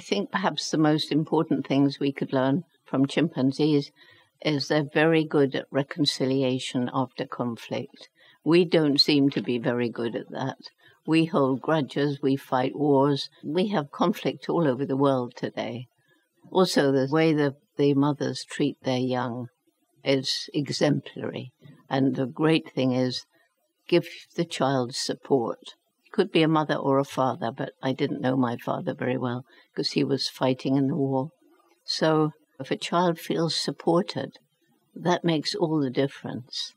I think perhaps the most important things we could learn from chimpanzees is they're very good at reconciliation after conflict. We don't seem to be very good at that. We hold grudges, we fight wars, we have conflict all over the world today. Also, the way that the mothers treat their young is exemplary. And the great thing is give the child support. Could be a mother or a father, but I didn't know my father very well because he was fighting in the war. So if a child feels supported, that makes all the difference.